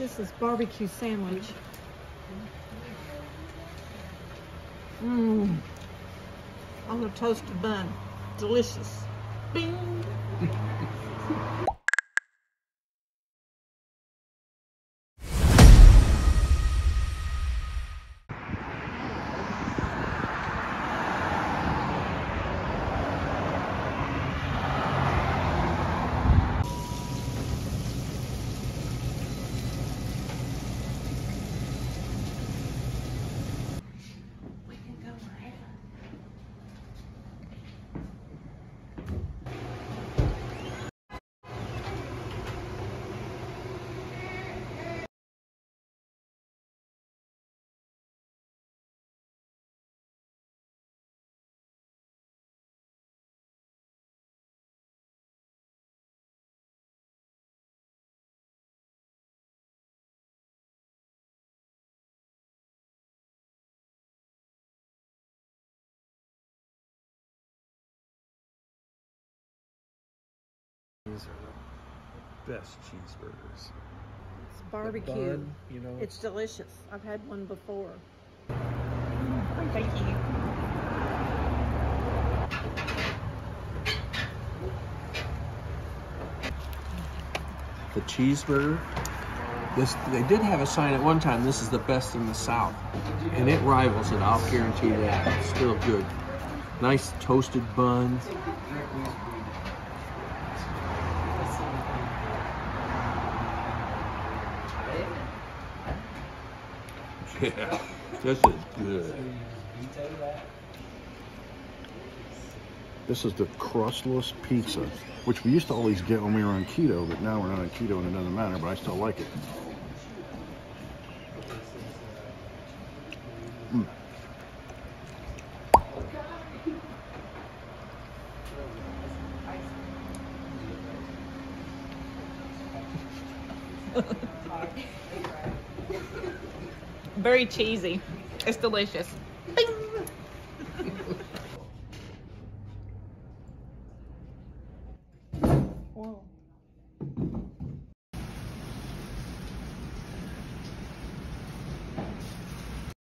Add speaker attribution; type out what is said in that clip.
Speaker 1: This is barbecue sandwich. Mmm. On a toasted bun. Delicious. Bing.
Speaker 2: These are the best cheeseburgers.
Speaker 1: It's
Speaker 2: The
Speaker 1: barbecue.
Speaker 2: bun, you know,
Speaker 1: It's delicious. I've had one before.
Speaker 3: Oh, thank you.
Speaker 2: the cheeseburger. This they did have a sign at one time. This is the best in the South, and it rivals it. I'll guarantee that. It's still good. Nice toasted bun. Yeah, this is good.
Speaker 4: This is the crustless pizza, which we used to always get when we were on keto, but now we're not on keto and it doesn't matter, but I still like it. Mm.
Speaker 3: Very cheesy. It's delicious. Bing.
Speaker 1: Whoa.